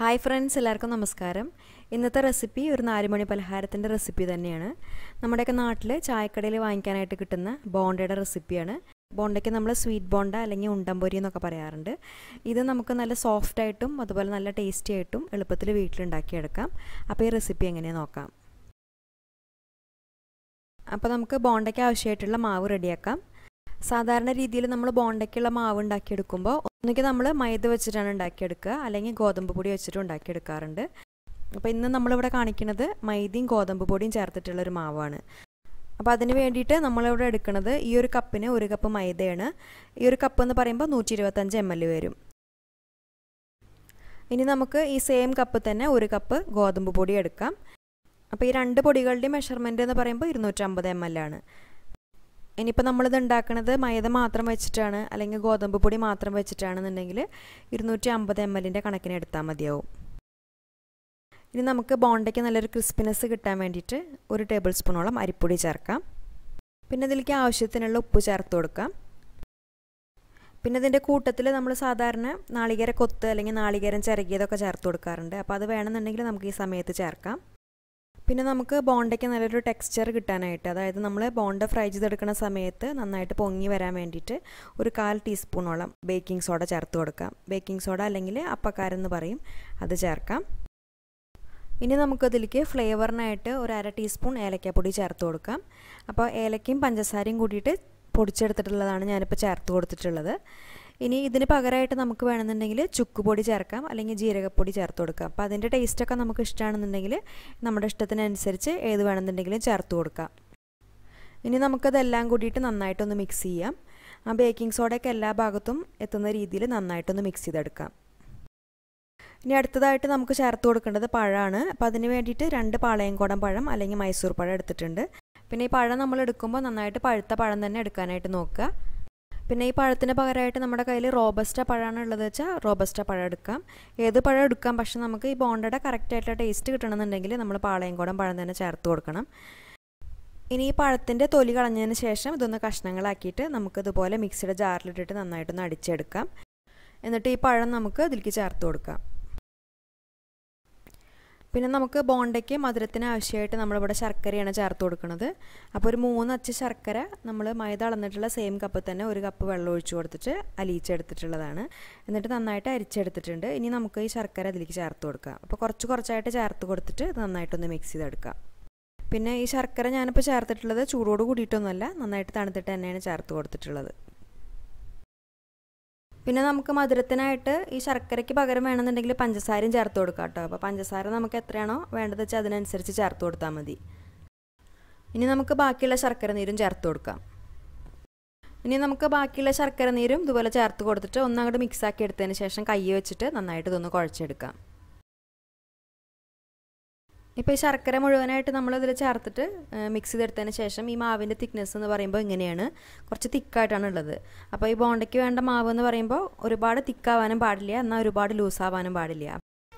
Hi friends എല്ലാവർക്കും നമസ്കാരം. ഇന്നത്തെ റെസിപ്പി ഒരു നാലുമണി പലഹാരത്തിന്റെ റെസിപ്പി തന്നെയാണ്. നമ്മുടെയൊക്കെ നാട്ടിൽ ചായക്കടയിൽ വാങ്ങിക്കാനായിട്ട് കിട്ടുന്ന ബോണ്ടയുടെ റെസിപ്പിയാണ്. ബോണ്ടയ്ക്ക് നമ്മൾ സ്വീറ്റ് ബോണ്ട അല്ലെങ്കിൽ ഉണ്ടംപൊരി എന്നൊക്കെ പറയാറുണ്ട്. ഇത് നമുക്ക് നല്ല സോഫ്റ്റ് ആയിട്ടും അതുപോലെ നല്ല ടേസ്റ്റി ആയിട്ടും എളുപ്പത്തിൽ വീട്ടിലുണ്ടാക്കിയെടുക്കാം. അപ്പോൾ ഈ റെസിപ്പി എങ്ങനെയാണ് നോക്കാം. അപ്പോൾ നമുക്ക് ബോണ്ടയ്ക്ക് ആവശ്യമായിട്ടുള്ള മാവ് റെഡിയാക്കാം. സാധാരണ രീതിയിൽ നമ്മൾ ബോണ്ടയ്ക്കുള്ള മാവ് ഉണ്ടാക്കിയെടുക്കുമ്പോൾ ഒന്നുകിൽ നമ്മൾ മൈദ വെച്ചിട്ടാണ് ഉണ്ടാക്കിയെടുക്കുക. അല്ലെങ്കിൽ ഗോതമ്പ് പൊടി വെച്ചിട്ട് ഉണ്ടാക്കിയെടുക്കാറുണ്ട്. അപ്പോൾ ഇന്ന് നമ്മളിവിടെ കാണിക്കുന്നത് മൈദയും ഗോതമ്പ് പൊടിയും ചേർത്തിട്ടുള്ള ഒരു മാവാണ്. അപ്പോൾ അതിന് വേണ്ടിയിട്ട് നമ്മളിവിടെ എടുക്കുന്നത് ഈ ഒരു കപ്പിന് ഒരു കപ്പ് മൈദയാണ്. ഈ ഒരു കപ്പ് എന്ന് പറയുമ്പോൾ നൂറ്റി ഇരുപത്തഞ്ച് എം എൽ വരും. ഇനി നമുക്ക് ഈ സെയിം കപ്പ് തന്നെ ഒരു കപ്പ് ഗോതമ്പ് പൊടി എടുക്കാം. അപ്പോൾ ഈ രണ്ട് പൊടികളുടെയും മെഷർമെന്റ് എന്ന് പറയുമ്പോൾ ഇരുന്നൂറ്റമ്പത് എം എൽ ആണ്. ഇനിയിപ്പോൾ നമ്മളിത് ഉണ്ടാക്കുന്നത് മൈദ മാത്രം വെച്ചിട്ടാണ് അല്ലെങ്കിൽ ഗോതമ്പ് പൊടി മാത്രം വെച്ചിട്ടാണെന്നുണ്ടെങ്കിൽ ഇരുന്നൂറ്റി അമ്പത് എം എല്ലിന്റെ കണക്കിന് എടുത്താൽ മതിയാവും. ഇനി നമുക്ക് ബോണ്ടയ്ക്ക് നല്ലൊരു ക്രിസ്പിനെസ് കിട്ടാൻ വേണ്ടിയിട്ട് ഒരു ടേബിൾ സ്പൂണോളം അരിപ്പൊടി ചേർക്കാം. പിന്നെ ഇതിലേക്ക് ആവശ്യത്തിനുള്ള ഉപ്പ് ചേർത്ത് കൊടുക്കാം. പിന്നെ ഇതിന്റെ കൂട്ടത്തിൽ നമ്മൾ സാധാരണ നാളികേര കൊത്ത് അല്ലെങ്കിൽ നാളികേരം ചിരകിയതൊക്കെ ചേർത്ത് കൊടുക്കാറുണ്ട്. അപ്പോൾ അത് വേണമെന്നുണ്ടെങ്കിൽ നമുക്ക് ഈ സമയത്ത് ചേർക്കാം. പിന്നെ നമുക്ക് ബോണ്ടയ്ക്ക് നല്ലൊരു ടെക്സ്ചർ കിട്ടാനായിട്ട് അതായത് നമ്മൾ ബോണ്ട ഫ്രൈ ചെയ്തെടുക്കുന്ന സമയത്ത് നന്നായിട്ട് പൊങ്ങി വരാൻ വേണ്ടിയിട്ട് ഒരു കാൽ ടീസ്പൂണോളം ബേക്കിംഗ് സോഡ ചേർത്ത് കൊടുക്കാം. ബേക്കിംഗ് സോഡ അല്ലെങ്കിൽ അപ്പക്കാരെന്ന് പറയും അത് ചേർക്കാം. ഇനി നമുക്കതിലേക്ക് ഫ്ലേവറിനായിട്ട് ഒരു അര ടീസ്പൂൺ ഏലക്കപ്പൊടി ചേർത്ത് കൊടുക്കാം. അപ്പോൾ ഏലക്കയും പഞ്ചസാരയും കൂടിയിട്ട് പൊടിച്ചെടുത്തിട്ടുള്ളതാണ് ഞാനിപ്പോൾ ചേർത്ത് കൊടുത്തിട്ടുള്ളത്. ഇനി ഇതിന് പകരമായിട്ട് നമുക്ക് വേണമെന്നുണ്ടെങ്കിൽ ചുക്കുപൊടി ചേർക്കാം അല്ലെങ്കിൽ ജീരകപ്പൊടി ചേർത്ത് കൊടുക്കാം. അപ്പോൾ അതിന്റെ ടേസ്റ്റൊക്കെ നമുക്ക് ഇഷ്ടമാണെന്നുണ്ടെങ്കിൽ നമ്മുടെ ഇഷ്ടത്തിനനുസരിച്ച് ഏത് വേണമെന്നുണ്ടെങ്കിലും ചേർത്ത് കൊടുക്കാം. ഇനി നമുക്കതെല്ലാം കൂടിയിട്ട് നന്നായിട്ടൊന്ന് മിക്സ് ചെയ്യാം. ആ ബേക്കിംഗ് സോഡയൊക്കെ എല്ലാ ഭാഗത്തും എത്തുന്ന രീതിയിൽ നന്നായിട്ടൊന്ന് മിക്സ് ചെയ്തെടുക്കാം. ഇനി അടുത്തതായിട്ട് നമുക്ക് ചേർത്ത് കൊടുക്കേണ്ടത് പഴമാണ്. അപ്പോൾ അതിന് വേണ്ടിയിട്ട് രണ്ട് പാളയംകോടൻ പഴം അല്ലെങ്കിൽ മൈസൂർ പഴം എടുത്തിട്ടുണ്ട്. പിന്നെ ഈ പഴം നമ്മൾ എടുക്കുമ്പോൾ നന്നായിട്ട് പഴുത്ത പഴം തന്നെ എടുക്കാനായിട്ട് നോക്കുക. പിന്നെ ഈ പഴത്തിന് പകരമായിട്ട് നമ്മുടെ കയ്യിൽ റോബസ്റ്റ പഴമാണ് ഉള്ളത് വെച്ചാൽ റോബസ്റ്റ പഴം എടുക്കാം. ഏത് പഴം എടുക്കാം? പക്ഷെ നമുക്ക് ഈ ബോണ്ടയുടെ കറക്റ്റായിട്ടുള്ള ടേസ്റ്റ് കിട്ടണമെന്നുണ്ടെങ്കിൽ നമ്മൾ പാളയംകോടൻ പഴം തന്നെ ചേർത്ത് കൊടുക്കണം. ഇനി ഈ പഴത്തിന്റെ തൊലി കളഞ്ഞതിന് ശേഷം ഇതൊന്ന് കഷ്ണങ്ങളാക്കിയിട്ട് നമുക്കിതുപോലെ മിക്സിയുടെ ജാറിലിട്ടിട്ട് നന്നായിട്ടൊന്ന് അടിച്ചെടുക്കാം. എന്നിട്ട് ഈ പഴം നമുക്ക് ഇതിലേക്ക് ചേർത്ത് കൊടുക്കാം. പിന്നെ നമുക്ക് ബോണ്ടയ്ക്ക് മധുരത്തിന് ആവശ്യമായിട്ട് നമ്മളിവിടെ ശർക്കരയാണ് ചേർത്ത് കൊടുക്കുന്നത്. അപ്പോൾ ഒരു മൂന്ന് അച്ച് ശർക്കര നമ്മൾ മൈദ അളന്നിട്ടുള്ള സെയിം കപ്പ് തന്നെ ഒരു കപ്പ് വെള്ളം ഒഴിച്ചു കൊടുത്തിട്ട് അലിയിച്ചെടുത്തിട്ടുള്ളതാണ് എന്നിട്ട് നന്നായിട്ട് അരിച്ചെടുത്തിട്ടുണ്ട്. ഇനി നമുക്ക് ഈ ശർക്കര അതിലേക്ക് ചേർത്ത് കൊടുക്കാം. അപ്പോൾ കുറച്ച് കുറച്ചായിട്ട് ചേർത്ത് കൊടുത്തിട്ട് നന്നായിട്ടൊന്ന് മിക്സ് ചെയ്തെടുക്കാം. പിന്നെ ഈ ശർക്കര ഞാനിപ്പോൾ ചേർത്തിട്ടുള്ളത് ചൂടോട് കൂടിയിട്ടൊന്നുമല്ല നന്നായിട്ട് തണുത്തിട്ട് തന്നെയാണ് ചേർത്ത് കൊടുത്തിട്ടുള്ളത്. പിന്നെ നമുക്ക് മധുരത്തിനായിട്ട് ഈ ശർക്കരയ്ക്ക് പകരം വേണമെന്നുണ്ടെങ്കിൽ പഞ്ചസാരയും ചേർത്ത് കൊടുക്കാം കേട്ടോ. അപ്പോൾ പഞ്ചസാര നമുക്ക് എത്രയാണോ വേണ്ടത് വെച്ചാൽ അതിനനുസരിച്ച് ചേർത്ത് കൊടുത്താൽ മതി. ഇനി നമുക്ക് ബാക്കിയുള്ള ശർക്കര നീരും ചേർത്ത് കൊടുക്കാം. ഇനി നമുക്ക് ബാക്കിയുള്ള ശർക്കര നീരും ഇതുപോലെ ചേർത്ത് കൊടുത്തിട്ട് ഒന്നങ്ങോട്ട് മിക്സ് ആക്കി എടുത്തതിന് ശേഷം കൈ വെച്ചിട്ട് നന്നായിട്ട് ഇതൊന്ന് കുഴച്ചെടുക്കാം. ഇപ്പോൾ ഈ ശർക്കര മുഴുവനായിട്ട് നമ്മൾ ഇതിൽ ചേർത്തിട്ട് മിക്സ് ചെയ്തെടുത്തതിന് ശേഷം ഈ മാവിന്റെ തിക്നെസ് എന്ന് പറയുമ്പോൾ ഇങ്ങനെയാണ്. കുറച്ച് തിക്കായിട്ടാണ് ഉള്ളത്. അപ്പോൾ ഈ ബോണ്ടയ്ക്ക് വേണ്ട മാവ് എന്ന് പറയുമ്പോൾ ഒരുപാട് തിക്കാവാനും പാടില്ല. എന്നാൽ ഒരുപാട് ലൂസാവാനും പാടില്ല.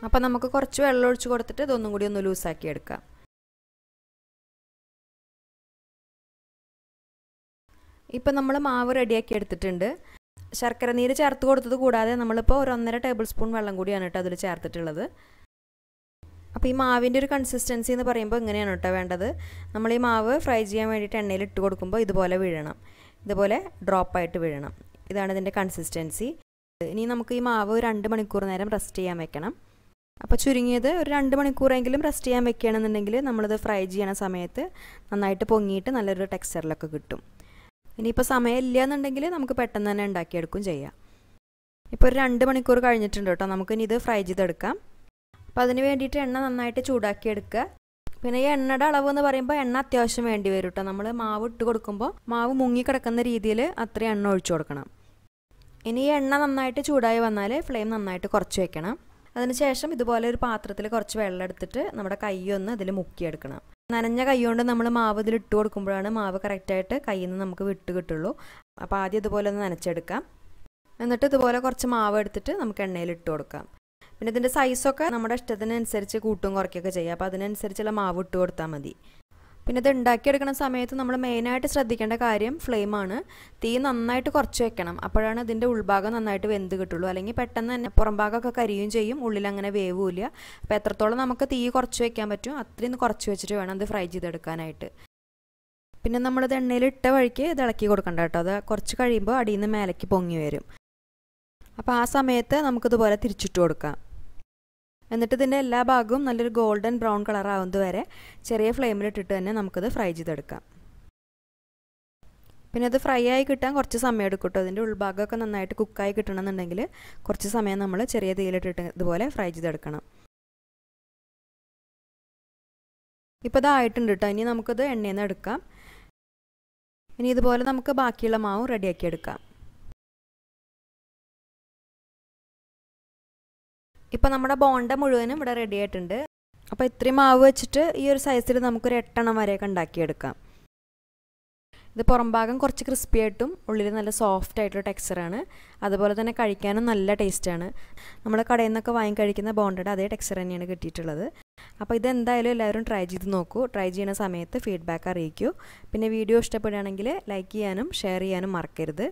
അപ്പോൾ നമുക്ക് കുറച്ച് വെള്ളം ഒഴിച്ച് കൊടുത്തിട്ട് ഇതൊന്നും കൂടി ഒന്ന് ലൂസാക്കി എടുക്കാം. ഇപ്പം നമ്മൾ മാവ് റെഡിയാക്കി എടുത്തിട്ടുണ്ട്. ശർക്കര നീര് ചേർത്ത് കൊടുത്തത് കൂടാതെ നമ്മളിപ്പോൾ ഒരു ഒന്നര ടേബിൾ സ്പൂൺ വെള്ളം കൂടിയാണ് കേട്ടോ അതിൽ ചേർത്തിട്ടുള്ളത്. അപ്പോൾ ഈ മാവിന്റെ ഒരു കൺസിസ്റ്റൻസി എന്ന് പറയുമ്പോൾ ഇങ്ങനെയാണ് കേട്ടോ വേണ്ടത്. നമ്മൾ ഈ മാവ് ഫ്രൈ ചെയ്യാൻ വേണ്ടിയിട്ട് എണ്ണയിൽ ഇട്ട് കൊടുക്കുമ്പോൾ ഇതുപോലെ വീഴണം. ഇതുപോലെ ഡ്രോപ്പായിട്ട് വീഴണം. ഇതാണ് ഇതിന്റെ കൺസിസ്റ്റൻസി ഇനി നമുക്ക് ഈ മാവ് രണ്ട് മണിക്കൂർ നേരം റെസ്റ്റ് ചെയ്യാൻ വെക്കണം. അപ്പോൾ ചുരുങ്ങിയത് ഒരു രണ്ട് മണിക്കൂറെങ്കിലും റെസ്റ്റ് ചെയ്യാൻ വെക്കുകയാണെന്നുണ്ടെങ്കിൽ നമ്മളിത് ഫ്രൈ ചെയ്യണ സമയത്ത് നന്നായിട്ട് പൊങ്ങിയിട്ട് നല്ലൊരു ടെക്സ്ചറിലൊക്കെ കിട്ടും. ഇനിയിപ്പോൾ സമയമില്ല എന്നുണ്ടെങ്കിൽ നമുക്ക് പെട്ടെന്ന് തന്നെ ഉണ്ടാക്കിയെടുക്കും ചെയ്യാം. ഇപ്പോൾ ഒരു രണ്ട് മണിക്കൂർ കഴിഞ്ഞിട്ടുണ്ട് കേട്ടോ. നമുക്കിനി ഇത് ഫ്രൈ ചെയ്തെടുക്കാം. അപ്പോൾ അതിന് വേണ്ടിയിട്ട് എണ്ണ നന്നായിട്ട് ചൂടാക്കി എടുക്കുക പിന്നെ ഈ എണ്ണയുടെ അളവ് എന്ന് പറയുമ്പോൾ എണ്ണ അത്യാവശ്യം വേണ്ടി വരും കേട്ടോ നമ്മൾ മാവ് ഇട്ട് കൊടുക്കുമ്പോൾ മാവ് മുങ്ങി കിടക്കുന്ന രീതിയിൽ അത്രയും എണ്ണ ഒഴിച്ചു കൊടുക്കണം. ഇനി ഈ എണ്ണ നന്നായിട്ട് ചൂടായി വന്നാൽ ഫ്ലെയിം നന്നായിട്ട് കുറച്ച് വെക്കണം. അതിനുശേഷം ഇതുപോലെ ഒരു പാത്രത്തിൽ കുറച്ച് വെള്ളം എടുത്തിട്ട് നമ്മുടെ കൈയൊന്ന് ഇതിൽ മുക്കിയെടുക്കണം. നനഞ്ഞ കൈ കൊണ്ട് നമ്മൾ മാവ് ഇതിൽ ഇട്ട് കൊടുക്കുമ്പോഴാണ് മാവ് കറക്റ്റായിട്ട് കയ്യിൽ നിന്ന് നമുക്ക് വിട്ട് കിട്ടുള്ളൂ. അപ്പോൾ ആദ്യം ഇതുപോലെ ഒന്ന് നനച്ചെടുക്കാം. എന്നിട്ട് ഇതുപോലെ കുറച്ച് മാവ് എടുത്തിട്ട് നമുക്ക് എണ്ണയിൽ ഇട്ട് കൊടുക്കാം. പിന്നെ ഇതിന്റെ സൈസൊക്കെ നമ്മുടെ ഇഷ്ടത്തിനനുസരിച്ച് കൂട്ടും കുറയ്ക്കുകയൊക്കെ ചെയ്യാം. അപ്പോൾ അതിനനുസരിച്ചുള്ള മാവ് ഇട്ട് കൊടുത്താൽ മതി. പിന്നെ ഇത് ഉണ്ടാക്കിയെടുക്കുന്ന സമയത്ത് നമ്മൾ മെയിനായിട്ട് ശ്രദ്ധിക്കേണ്ട കാര്യം ഫ്ലെയിമാണ് തീ നന്നായിട്ട് കുറച്ച് വെക്കണം. അപ്പോഴാണ് ഇതിന്റെ ഉൾഭാഗം നന്നായിട്ട് വെന്ത് കിട്ടുള്ളൂ. അല്ലെങ്കിൽ പെട്ടെന്ന് തന്നെ പുറംഭാഗമൊക്കെ കരിയും ചെയ്യും. ഉള്ളിൽ അങ്ങനെ വേവില്ല. അപ്പോൾ എത്രത്തോളം നമുക്ക് തീ കുറച്ച് വെക്കാൻ പറ്റും അത്രയും കുറച്ച് വെച്ചിട്ട് വേണം അത് ഫ്രൈ ചെയ്തെടുക്കാനായിട്ട്. പിന്നെ നമ്മളിത് എണ്ണയിൽ ഇട്ട വഴിക്ക് ഇത് ഇളക്കി കൊടുക്കണ്ട കേട്ടോ. അത് കുറച്ച് കഴിയുമ്പോൾ അടിയിൽ നിന്ന് മേലേക്ക് പൊങ്ങി വരും. അപ്പോൾ ആ സമയത്ത് നമുക്കിതുപോലെ തിരിച്ചിട്ട് കൊടുക്കാം. എന്നിട്ട് ഇതിന്റെ എല്ലാ ഭാഗവും നല്ലൊരു ഗോൾഡൻ ബ്രൗൺ കളർ ആവുന്നത് വരെ ചെറിയ ഫ്ലെയിമിലിട്ടിട്ട് തന്നെ നമുക്കിത് ഫ്രൈ ചെയ്തെടുക്കാം. പിന്നെ അത് ഫ്രൈ ആയി കിട്ടാൻ കുറച്ച് സമയം എടുക്കും കേട്ടോ അതിന്റെ ഉൾഭാഗമൊക്കെ നന്നായിട്ട് കുക്കായി കിട്ടണമെന്നുണ്ടെങ്കിൽ കുറച്ച് സമയം നമ്മൾ ചെറിയ തീയിലിട്ടിട്ട് ഇതുപോലെ ഫ്രൈ ചെയ്തെടുക്കണം. ഇപ്പോൾ ഇതായിട്ടുണ്ട് കേട്ടോ ഇനി നമുക്കിത് എണ്ണയിൽ നിന്ന് എടുക്കാം. ഇനി ഇതുപോലെ നമുക്ക് ബാക്കിയുള്ള മാവും റെഡിയാക്കി എടുക്കാം. ഇപ്പോൾ നമ്മുടെ ബോണ്ട മുഴുവനും ഇവിടെ റെഡി ആയിട്ടുണ്ട്. അപ്പോൾ ഇത്രയും മാവ് വെച്ചിട്ട് ഈ ഒരു സൈസിൽ നമുക്കൊരു എട്ടെണ്ണം വരെയൊക്കെ ഉണ്ടാക്കിയെടുക്കാം. ഇത് പുറംഭാഗം കുറച്ച് ക്രിസ്പി ആയിട്ടും ഉള്ളിൽ നല്ല സോഫ്റ്റ് ആയിട്ടുള്ള ടെക്സ്ചറാണ് അതുപോലെ തന്നെ കഴിക്കാനും നല്ല ടേസ്റ്റാണ് നമ്മൾ കടയിൽ നിന്നൊക്കെ വാങ്ങി കഴിക്കുന്ന ബോണ്ടയുടെ അതേ ടെക്സ്ചർ തന്നെയാണ് കിട്ടിയിട്ടുള്ളത്. അപ്പോൾ ഇതെന്തായാലും എല്ലാവരും ട്രൈ ചെയ്ത് നോക്കൂ. ട്രൈ ചെയ്യുന്ന സമയത്ത് ഫീഡ്ബാക്ക് അറിയിക്കൂ. പിന്നെ വീഡിയോ ഇഷ്ടപ്പെടുകയാണെങ്കിൽ ലൈക്ക് ചെയ്യാനും ഷെയർ ചെയ്യാനും മറക്കരുത്.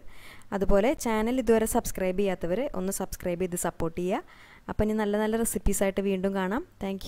അതുപോലെ ചാനൽ ഇതുവരെ സബ്സ്ക്രൈബ് ചെയ്യാത്തവർ ഒന്ന് സബ്സ്ക്രൈബ് ചെയ്ത് സപ്പോർട്ട് ചെയ്യുക. അപ്പോൾ ഇനി നല്ല നല്ല റെസിപ്പീസായിട്ട് വീണ്ടും കാണാം. താങ്ക്